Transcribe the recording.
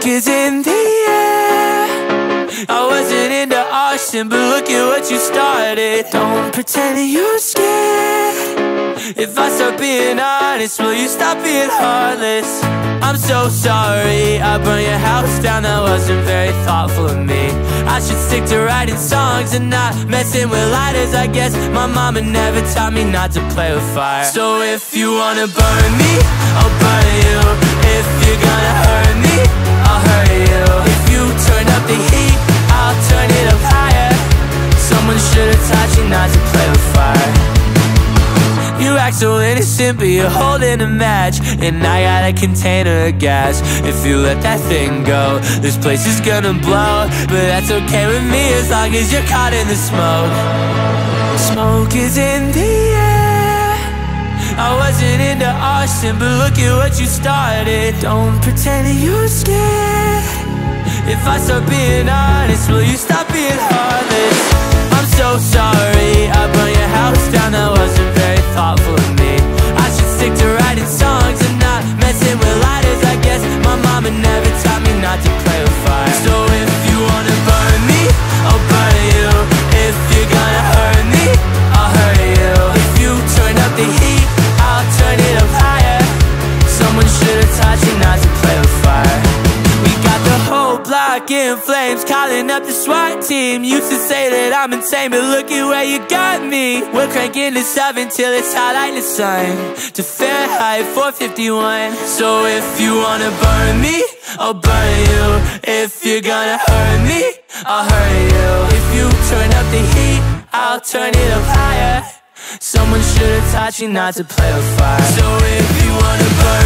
Smoke is in the air. I wasn't into arson, but look at what you started. Don't pretend you're scared. If I start being honest, will you stop being heartless? I'm so sorry, I burned your house down, that wasn't very thoughtful of me. I should stick to writing songs and not messing with lighters. I guess my mama never taught me not to play with fire. So if you wanna burn me, I'll burn you. Not to play with fire. You act so innocent, but you're holding a match. And I got a container of gas. If you let that thing go, this place is gonna blow. But that's okay with me as long as you're caught in the smoke. Smoke is in the air. I wasn't into arson, but look at what you started. Don't pretend that you're scared. If I start being honest, will you stop being heartless? So sorry, I burned your house down, that wasn't very thoughtful of me. I should stick to writing songs and not messing with lighters I guess. My mama never taught me not to play with fire. So if in flames Calling up the SWAT team. Used to say that I'm insane But look at where you got me. We're cranking this oven till it's hot like the sun. To Fahrenheit 451 So if you wanna burn me I'll burn you. If you're gonna hurt me I'll hurt you. If you turn up the heat I'll turn it up higher. Someone should've taught you not to play with fire. So if you wanna burn